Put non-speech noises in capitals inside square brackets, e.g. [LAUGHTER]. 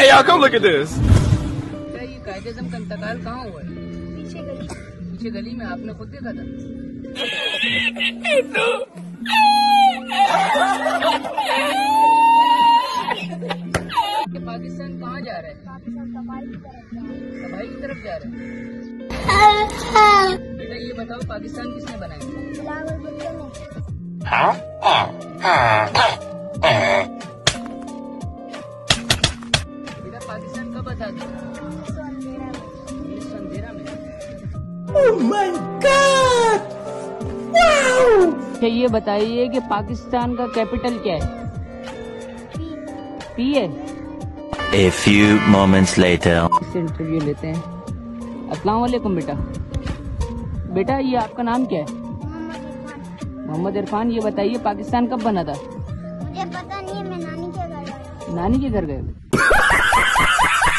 Hey, y'all, come look at this. क्या ये कायद आज़म का इंतकाल कहाँ हुआ है पीछे गली। पीछे गली में आपने खुद देखा था? पाकिस्तान कहाँ जा रहा है? पाकिस्तान की तरफ़ जा रहा है। तबाही की तरफ़ जा रहा है। बेटा ये बताओ पाकिस्तान किसने बनाया? कब अंधेरा में। अच्छा ये बताइए कि पाकिस्तान का कैपिटल क्या है? पी है। A few moments later. Interview लेते हैं। अस्सलाम वालेकुम बेटा। बेटा ये आपका नाम क्या है? मोहम्मद इरफान ये बताइए पाकिस्तान कब बना था? मुझे पता नहीं है मैं नानी के घर नानी के घर गए [LAUGHS]